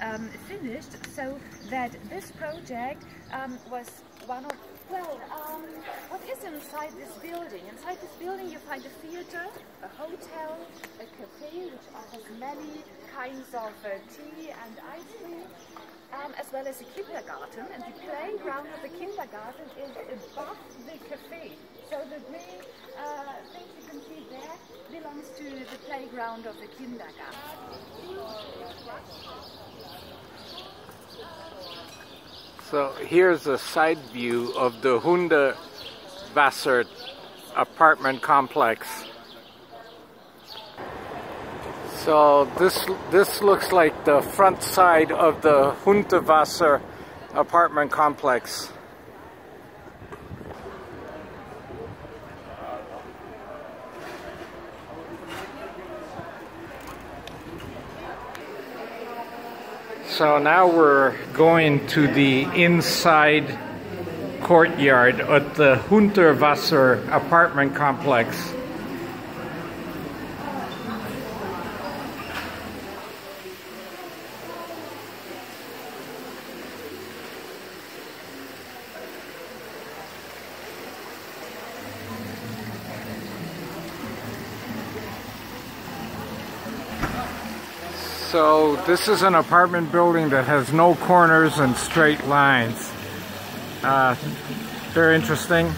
um, finished so that this project um, was one of well, um, what is inside this building? Inside this building you find a theater, a hotel, a cafe which offers many kinds of uh, tea and ice cream, um, as well as a kindergarten. And the playground of the kindergarten is above the cafe. So the green uh, things you can see there belongs to the playground of the kindergarten. So here's a side view of the Hundertwasser apartment complex. So this this looks like the front side of the Hundertwasser apartment complex. So now we're going to the inside courtyard at the Hundertwasser apartment complex. So this is an apartment building that has no corners and straight lines. Uh, very interesting.